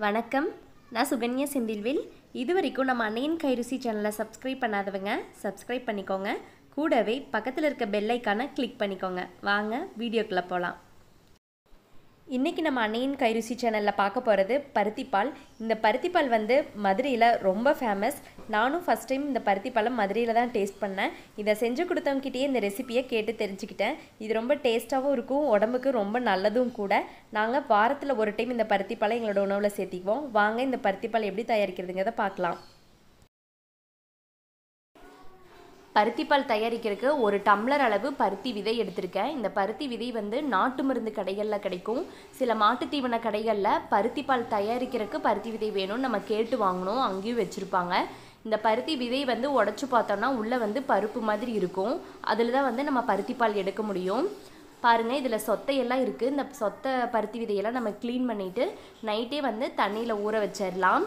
வணக்கம். நான் சுகன்யா செந்தில்வில். இது வரைக்கும் நம்ம அன்னையின் கைருசி சேனலை சப்ஸ்கிரைப் பண்ணாதவங்க சப்ஸ்கிரைப் பண்ணிக்கோங்க. கூடவே பக்கத்தில் இருக்க பெல்லைக்கான கிளிக் பண்ணிக்கோங்க. வாங்க வீடியோக்குள்ளே போகலாம் இன்றைக்கி நம்ம அன்னையின் கைருசி சேனலில் பார்க்க போகிறது பருத்திப்பால். இந்த பருத்திப்பால் வந்து மதுரையில் ரொம்ப ஃபேமஸ் நானும் ஃபஸ்ட் டைம் இந்த பருத்திப்பாலை மதுரையில் தான் டேஸ்ட் பண்ணேன். இதை செஞ்சு கொடுத்தவங்ககிட்டயே இந்த ரெசிப்பியை கேட்டு தெரிஞ்சுக்கிட்டேன். இது ரொம்ப டேஸ்ட்டாகவும் இருக்கும் உடம்புக்கு ரொம்ப நல்லதும் கூட. நாங்கள் வாரத்தில் ஒரு டைம் இந்த பருத்திப்பாலை எங்களோட உணவில் சேர்த்திக்குவோம். வாங்க இந்த பருத்திப்பால் எப்படி தயாரிக்கிறதுங்கிறத பார்க்கலாம். பருத்திப்பால் தயாரிக்கிறதுக்கு ஒரு டம்ளர் அளவு பருத்தி விதை எடுத்திருக்கேன். இந்த பருத்தி விதை வந்து நாட்டு மருந்து கடைகளில் கிடைக்கும். சில மாட்டுத்தீவன கடைகளில் பருத்திப்பால் தயாரிக்கிறதுக்கு பருத்தி விதை வேணும்னு நம்ம கேட்டு வாங்கணும் அங்கேயும் வச்சுருப்பாங்க. இந்த பருத்தி விதை வந்து உடச்சி பார்த்தோம்னா உள்ளே வந்து பருப்பு மாதிரி இருக்கும். அதில் தான் வந்து நம்ம பருத்திப்பால் எடுக்க முடியும். பாருங்கள் இதில் சொத்தையெல்லாம் இருக்குது இந்த சொத்தை பருத்தி விதையெல்லாம் நம்ம க்ளீன் பண்ணிவிட்டு நைட்டே வந்து தண்ணியில் ஊற வச்சிடலாம்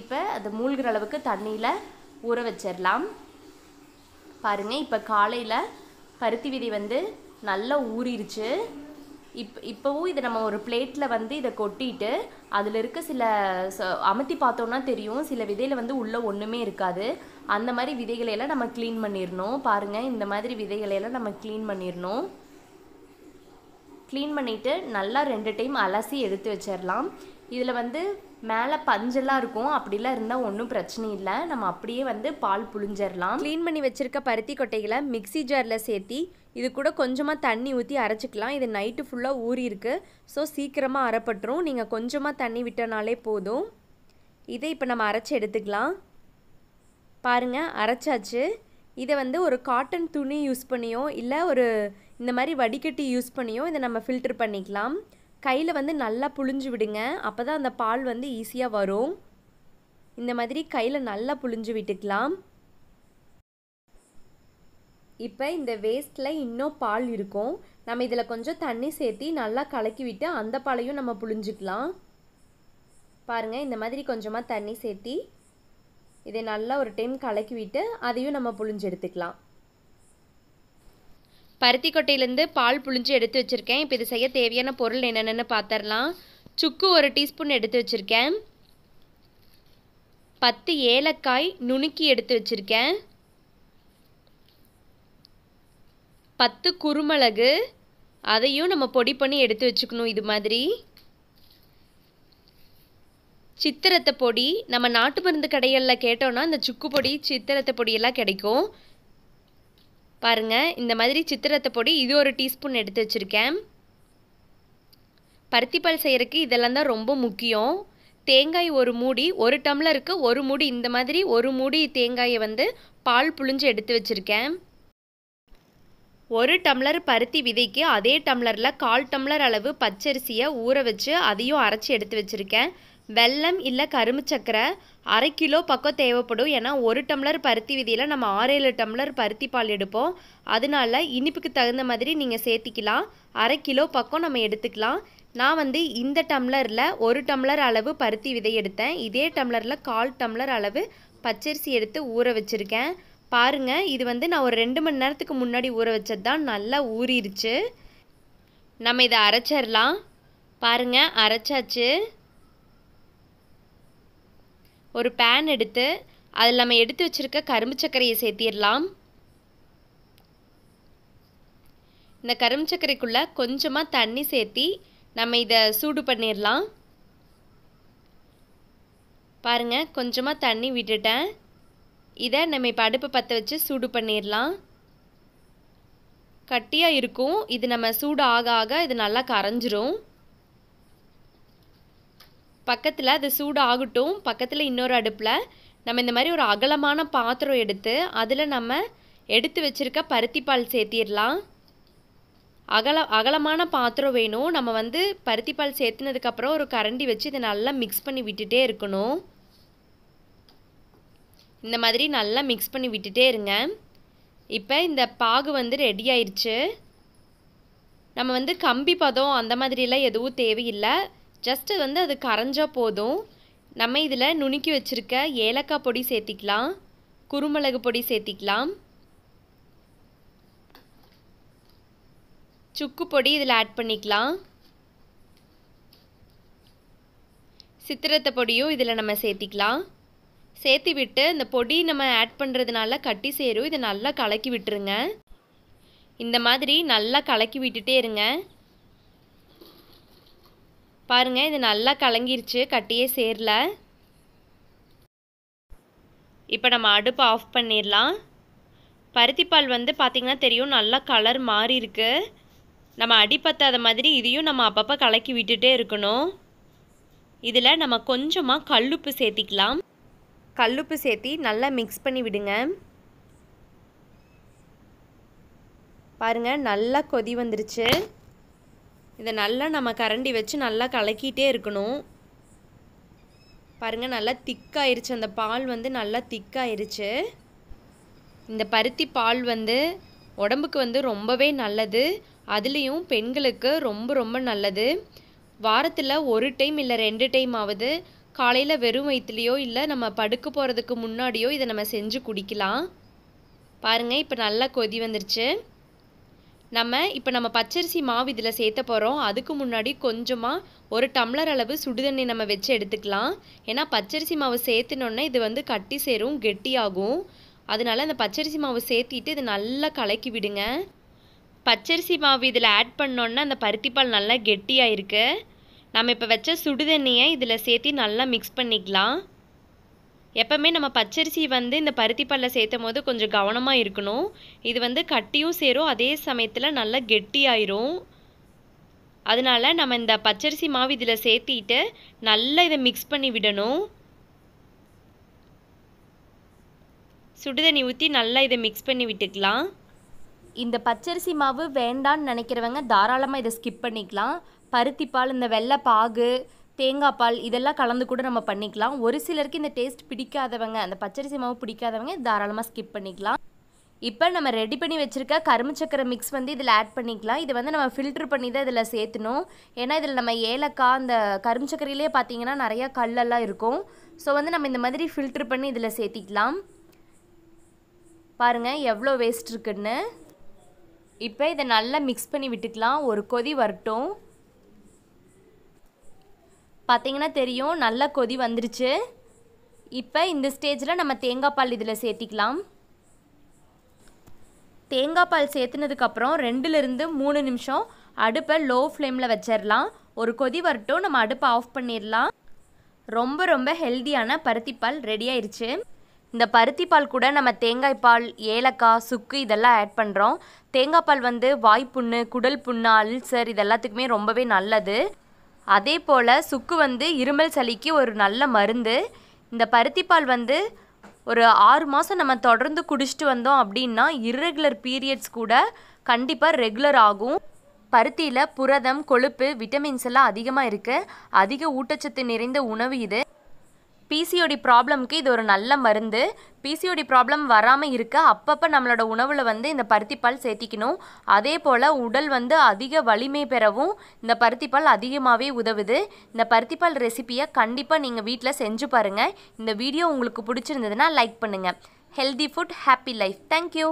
இப்போ அது மூழ்கிற அளவுக்கு தண்ணியில் ஊற வச்சிடலாம் பாருங்கள் இப்போ காலையில் பருத்தி விதை வந்து நல்லா ஊறிடுச்சு இப் இப்போவும் இதை நம்ம ஒரு பிளேட்டில் வந்து இதை கொட்டிட்டு அதில் இருக்க சில ச அமுத்தி பார்த்தோன்னா தெரியும். சில விதையில் வந்து உள்ளே ஒன்றுமே இருக்காது. அந்த மாதிரி விதைகளையெல்லாம் நம்ம க்ளீன் பண்ணிடணும். பாருங்கள் இந்த மாதிரி விதைகளையெல்லாம் நம்ம க்ளீன் பண்ணிடணும். க்ளீன் பண்ணிவிட்டு நல்லா ரெண்டு டைம் அலசி எடுத்து வச்சிடலாம். இதில் வந்து மேலே பஞ்செல்லாம் இருக்கும். அப்படிலாம் இருந்தால் ஒன்றும் பிரச்சனை இல்லை. நம்ம அப்படியே வந்து பால் புழிஞ்சிடலாம் க்ளீன் பண்ணி வச்சுருக்க பருத்தி கொட்டைகளை மிக்சி ஜாரில் சேர்த்தி இது கூட கொஞ்சமாக தண்ணி ஊற்றி அரைச்சிக்கலாம். இது நைட்டு ஃபுல்லாக ஊறியிருக்கு ஸோ சீக்கிரமாக அரைப்பட்டுரும். நீங்கள் கொஞ்சமாக தண்ணி விட்டனாலே போதும். இதை இப்போ நம்ம அரைச்சி எடுத்துக்கலாம். பாருங்கள் அரைச்சாச்சு. இதை வந்து ஒரு காட்டன் துணி யூஸ் பண்ணியோ இல்லை ஒரு இந்த மாதிரி வடிகட்டி யூஸ் பண்ணியோ இதை நம்ம ஃபில்டர் பண்ணிக்கலாம். கையில் வந்து நல்லா புழிஞ்சு விடுங்க. அப்போ தான் அந்த பால் வந்து ஈஸியாக வரும். இந்த மாதிரி கையில் நல்லா புழிஞ்சு விட்டுக்கலாம். இப்போ இந்த வேஸ்ட்டில் இன்னும் பால் இருக்கும். நம்ம இதில் கொஞ்சம் தண்ணி சேர்த்தி நல்லா கலக்கி விட்டு அந்த பாலையும் நம்ம புழிஞ்சிக்கலாம். பாருங்கள் இந்த மாதிரி கொஞ்சமாக தண்ணி சேர்த்தி இதை நல்லா ஒரு டைம் கலக்கி விட்டு அதையும் நம்ம புழிஞ்சு எடுத்துக்கலாம். பருத்தி கொட்டையிலேருந்து பால் புழிஞ்சு எடுத்து வச்சுருக்கேன். இப்போ இது செய்ய தேவையான பொருள் என்னென்னு பார்த்துடலாம் சுக்கு ஒரு டீஸ்பூன் எடுத்து வச்சுருக்கேன். பத்து ஏலக்காய் நுணுக்கி எடுத்து வச்சுருக்கேன். பத்து குருமிளகு. அதையும் நம்ம பொடி பண்ணி எடுத்து வச்சுக்கணும் இது மாதிரி. சித்திரத்தை பொடி. நம்ம நாட்டு மருந்து கடைகளில் கேட்டோன்னா இந்த சுக்கு பொடி சித்திரத்தை பொடியெல்லாம் கிடைக்கும். பாருங்கள் இந்த மாதிரி சித்திரத்தை பொடி இது ஒரு டீஸ்பூன் எடுத்து வச்சுருக்கேன். பருத்திப்பால் செய்கிறதுக்கு இதெல்லாம் தான் ரொம்ப முக்கியம். தேங்காய் ஒரு மூடி ஒரு டம்ளருக்கு ஒரு மூடி இந்த மாதிரி ஒரு மூடி தேங்காயை வந்து பால் புழிஞ்சு எடுத்து வச்சுருக்கேன். ஒரு டம்ளர் பருத்தி விதைக்கு அதே டம்ளரில் கால் டம்ளர் அளவு பச்சரிசியை ஊற வச்சு அதையும் அரைச்சி எடுத்து வச்சுருக்கேன். வெல்லம் இல்லை கரும்பு சக்கரை அரை கிலோ பக்கம் தேவைப்படும். ஏன்னா ஒரு டம்ளர் பருத்தி விதியில் நம்ம ஆறு ஏழு டம்ளர் பருத்தி பால் எடுப்போம். அதனால இனிப்புக்கு தகுந்த மாதிரி நீங்கள் சேர்த்திக்கலாம். அரை கிலோ பக்கம் நம்ம எடுத்துக்கலாம். நான் வந்து இந்த டம்ளரில் ஒரு டம்ளர் அளவு பருத்தி விதை எடுத்தேன். இதே டம்ளரில் கால் டம்ளர் அளவு பச்சரிசி எடுத்து ஊற வச்சுருக்கேன். பாருங்கள் இது வந்து நான் ஒரு ரெண்டு மணி நேரத்துக்கு முன்னாடி ஊற வச்சது தான் நல்லா ஊறிடுச்சு நம்ம இதை அரைச்சிடலாம். பாருங்கள் அரைச்சாச்சு. ஒரு பேன் எடுத்து அதில் நம்ம எடுத்து வச்சுருக்க கரும்பு சர்க்கரையை சேர்த்திடலாம். இந்த கரும்பு சர்க்கரைக்குள்ளே கொஞ்சமாக தண்ணி சேர்த்தி நம்ம இதை சூடு பண்ணிடலாம். பாருங்கள் கொஞ்சமாக தண்ணி விட்டுட்டேன். இதை நம்ம இப்போ அடுப்பை பற்ற வச்சு சூடு பண்ணிடலாம். கட்டியாக இருக்கும். இது நம்ம சூடு ஆக ஆக இது நல்லா கரைஞ்சிரும். பக்கத்தில் அது சூடு ஆகட்டும் பக்கத்தில் இன்னொரு அடுப்பில் நம்ம இந்த மாதிரி ஒரு அகலமான பாத்திரம் எடுத்து அதில் நம்ம எடுத்து வச்சுருக்க பருத்திப்பால் சேர்த்திடலாம். அகல அகலமான பாத்திரம் வேணும். நம்ம வந்து பருத்தி பால் சேர்த்துனதுக்கப்புறம் ஒரு கரண்டி வச்சு இதை நல்லா மிக்ஸ் பண்ணி விட்டுட்டே இருக்கணும். இந்த மாதிரி நல்லா மிக்ஸ் பண்ணி விட்டுட்டே இருங்க. இப்போ இந்த பாகு வந்து ரெடி ஆயிடுச்சு நம்ம வந்து கம்பி பதம் அந்த மாதிரிலாம் எதுவும் தேவையில்லை. ஜஸ்ட்டு வந்து அது கரைஞ்சால் போதும். நம்ம இதில் நுணுக்கி வச்சுருக்க ஏலக்காய் பொடி சேர்த்திக்கலாம். குருமிளகு பொடி சேர்த்திக்கலாம். சுக்கு பொடி இதில் ஆட் பண்ணிக்கலாம். சித்திரத்தை பொடியும் இதில் நம்ம சேர்த்திக்கலாம். சேர்த்து விட்டு இந்த பொடி நம்ம ஆட் பண்ணுறதுனால கட்டி சேரும். இதை நல்லா கலக்கி விட்டுருங்க. இந்த மாதிரி நல்லா கலக்கி விட்டுட்டே இருங்க. பாருங்கள் இது நல்லா கலங்கிருச்சு கட்டியே சேரல. இப்போ நம்ம அடுப்பு ஆஃப் பண்ணிடலாம். பருத்திப்பால் வந்து பார்த்திங்கன்னா தெரியும் நல்லா கலர் மாறி இருக்கு. நம்ம அடிப்பத்தாத மாதிரி இதையும் நம்ம அப்பப்போ கலக்கி விட்டுட்டே இருக்கணும். இதில் நம்ம கொஞ்சமாக கல்லுப்பு சேர்த்திக்கலாம். கல்லுப்பு சேர்த்தி நல்லா மிக்ஸ் பண்ணி விடுங்க. பாருங்கள் நல்லா கொதி வந்துருச்சு. இதை நல்லா நம்ம கரண்டி வச்சு நல்லா கலக்கிட்டே இருக்கணும். பாருங்கள் நல்லா திக்காயிருச்சு. அந்த பால் வந்து நல்லா திக்காயிருச்சு. இந்த பருத்தி பால் வந்து உடம்புக்கு வந்து ரொம்பவே நல்லது. அதுலேயும் பெண்களுக்கு ரொம்ப ரொம்ப நல்லது. வாரத்தில் ஒரு டைம் இல்லை ரெண்டு டைம் ஆகுது காலையில் வெறும் வயிற்றுலையோ இல்லை நம்ம படுக்க போகிறதுக்கு முன்னாடியோ இதை நம்ம செஞ்சு குடிக்கலாம். பாருங்கள் இப்போ நல்லா கொதி வந்துருச்சு. நம்ம இப்போ நம்ம பச்சரிசி மாவு இதில் சேர்த்த போகிறோம் அதுக்கு முன்னாடி கொஞ்சமாக ஒரு டம்ளர் அளவு சுடுதண்ணி நம்ம வச்சு எடுத்துக்கலாம். ஏன்னா பச்சரிசி மாவு சேர்த்துனோன்னே இது வந்து கட்டி சேரும் கெட்டியாகும். அதனால அந்த பச்சரிசி மாவு சேர்த்திட்டு இது நல்லா கலக்கி விடுங்க. பச்சரிசி மாவு இதில் ஆட் பண்ணோன்னா அந்த பருத்திப்பால் நல்லா கெட்டியாக இருக்குது நம்ம இப்போ வச்ச சுடுதண்ணியை இதில் சேர்த்து நல்லா மிக்ஸ் பண்ணிக்கலாம். எப்போவுமே நம்ம பச்சரிசி வந்து இந்த பருத்திப்பாலில் சேர்த்தும் போது கொஞ்சம் கவனமாக இருக்கணும். இது வந்து கட்டியும் சேரும் அதே சமயத்தில் நல்லா கெட்டியாயிரும். அதனால நம்ம இந்த பச்சரிசி மாவு இதில் சேர்த்திட்டு நல்லா இதை மிக்ஸ் பண்ணி விடணும். சுடுதண்ணி ஊற்றி நல்லா இதை மிக்ஸ் பண்ணி விட்டுக்கலாம். இந்த பச்சரிசி மாவு வேண்டான்னு நினைக்கிறவங்க தாராளமாக இதை ஸ்கிப் பண்ணிக்கலாம். பருத்திப்பால் இந்த வெள்ளை பாகு தேங்காய் பால் இதெல்லாம் கலந்து கூட நம்ம பண்ணிக்கலாம். ஒரு சிலருக்கு இந்த டேஸ்ட் பிடிக்காதவங்க அந்த பச்சரிசி மாவு பிடிக்காதவங்க தாராளமாக ஸ்கிப் பண்ணிக்கலாம். இப்போ நம்ம ரெடி பண்ணி வச்சுருக்க கரும்பு சக்கரை மிக்ஸ் வந்து இதில் ஆட் பண்ணிக்கலாம். இதை வந்து நம்ம ஃபில்ட்ரு பண்ணி தான் இதில் சேர்த்தணும். ஏன்னா இதில் நம்ம ஏலக்காய் அந்த கரும்பு சக்கரையிலே பார்த்தீங்கன்னா நிறையா கல்லெல்லாம் இருக்கும். ஸோ வந்து நம்ம இந்த மாதிரி ஃபில்ட்ரு பண்ணி இதில் சேர்த்திக்கலாம். பாருங்கள் எவ்வளோ வேஸ்ட் இருக்குன்னு. இப்போ இதை நல்லா மிக்ஸ் பண்ணி விட்டுக்கலாம். ஒரு கொதி வரட்டும். பார்த்தீங்கன்னா தெரியும் நல்லா கொதி வந்துருச்சு. இப்போ இந்த ஸ்டேஜில் நம்ம தேங்காய் பால் இதில் சேர்த்திக்கலாம். தேங்காய் பால் சேர்த்துனதுக்கப்புறம் ரெண்டுலேருந்து மூணு நிமிஷம் அடுப்பை லோ ஃப்ளேமில் வச்சிடலாம் ஒரு கொதி வரட்டும் நம்ம அடுப்பை ஆஃப் பண்ணிடலாம் ரொம்ப ரொம்ப ஹெல்தியான பருத்திப்பால் ரெடி ஆயிடுச்சு இந்த பருத்தி பால் கூட நம்ம தேங்காய் பால் ஏலக்காய் சுக்கு இதெல்லாம் ஆட் பண்ணுறோம் தேங்காய் பால் வந்து வாய்ப்புண்ணு குடல் புண்ணு அல்சர் இது எல்லாத்துக்குமே ரொம்பவே நல்லது. அதே போல் சுக்கு வந்து இருமல் சளிக்கு ஒரு நல்ல மருந்து. இந்த பருத்திப்பால் வந்து ஒரு ஆறு மாதம் நம்ம தொடர்ந்து குடிச்சிட்டு வந்தோம் அப்படின்னா இர்ரெகுலர் பீரியட்ஸ் கூட கண்டிப்பாக ரெகுலர் ஆகும். பருத்தியில் புரதம் கொழுப்பு விட்டமின்ஸ் எல்லாம் அதிகமாக இருக்குது அதிக ஊட்டச்சத்து நிறைந்த உணவு இது. பிசிஓடி ப்ராப்ளம்க்கு இது ஒரு நல்ல மருந்து. பிசிஓடி ப்ராப்ளம் வராமல் இருக்க அப்பப்போ நம்மளோட உணவில் வந்து இந்த பருத்திப்பால் சேர்த்திக்கணும். அதே போல் உடல் வந்து அதிக வலிமை பெறவும் இந்த பருத்திப்பால் அதிகமாகவே உதவுது. இந்த பருத்திப்பால் ரெசிபியை கண்டிப்பாக நீங்கள் வீட்டில் செஞ்சு பாருங்கள் இந்த வீடியோ உங்களுக்கு பிடிச்சிருந்ததுன்னா லைக் பண்ணுங்கள் healthy food happy life thank you